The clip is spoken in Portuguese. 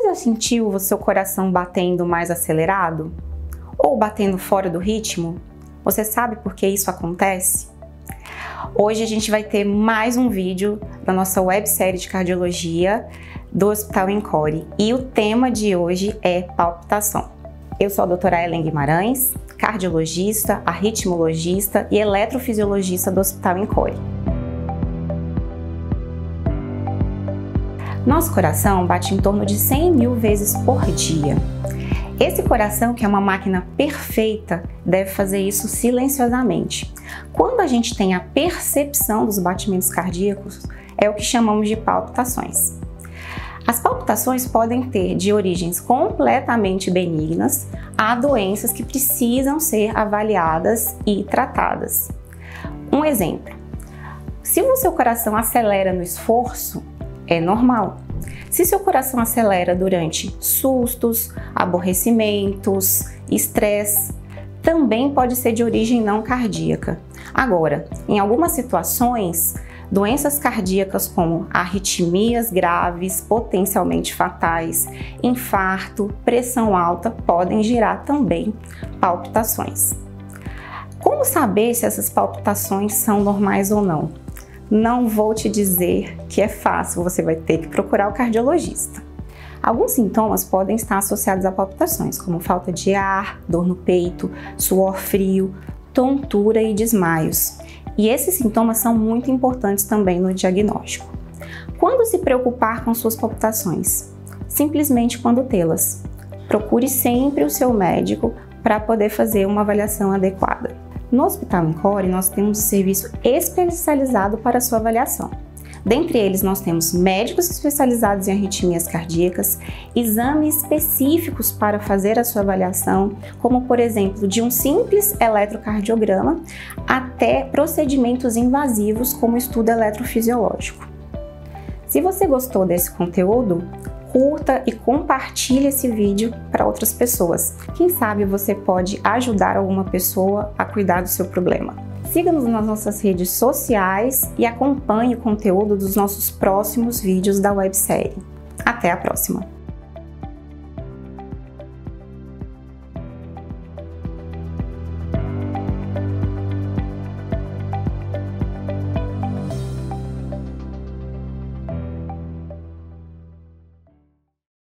Você já sentiu o seu coração batendo mais acelerado? Ou batendo fora do ritmo? Você sabe por que isso acontece? Hoje a gente vai ter mais um vídeo da nossa websérie de cardiologia do Hospital Encore e o tema de hoje é palpitação. Eu sou a doutora Ellen Guimarães, cardiologista, arritmologista e eletrofisiologista do Hospital Encore. Nosso coração bate em torno de 100 mil vezes por dia. Esse coração, que é uma máquina perfeita, deve fazer isso silenciosamente. Quando a gente tem a percepção dos batimentos cardíacos, é o que chamamos de palpitações. As palpitações podem ter de origens completamente benignas a doenças que precisam ser avaliadas e tratadas. Um exemplo: se o seu coração acelera no esforço, é normal. Se seu coração acelera durante sustos, aborrecimentos, estresse, também pode ser de origem não cardíaca. Agora, em algumas situações, doenças cardíacas como arritmias graves, potencialmente fatais, infarto, pressão alta podem gerar também palpitações. Como saber se essas palpitações são normais ou não? Não vou te dizer que é fácil, você vai ter que procurar o cardiologista. Alguns sintomas podem estar associados a palpitações, como falta de ar, dor no peito, suor frio, tontura e desmaios. E esses sintomas são muito importantes também no diagnóstico. Quando se preocupar com suas palpitações? Simplesmente quando tê-las. Procure sempre o seu médico para poder fazer uma avaliação adequada. No Hospital Encore, nós temos um serviço especializado para sua avaliação. Dentre eles, nós temos médicos especializados em arritmias cardíacas, exames específicos para fazer a sua avaliação, como por exemplo, de um simples eletrocardiograma até procedimentos invasivos, como estudo eletrofisiológico. Se você gostou desse conteúdo, curta e compartilhe esse vídeo para outras pessoas. Quem sabe você pode ajudar alguma pessoa a cuidar do seu problema. Siga-nos nas nossas redes sociais e acompanhe o conteúdo dos nossos próximos vídeos da websérie. Até a próxima!